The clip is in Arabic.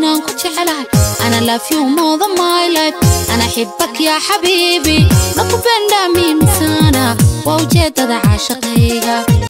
إنان كتحلاي أنا love you more than my life. أنا أحبك يا حبيبي. نقبل دامي مسانا ووجدت عاشقيها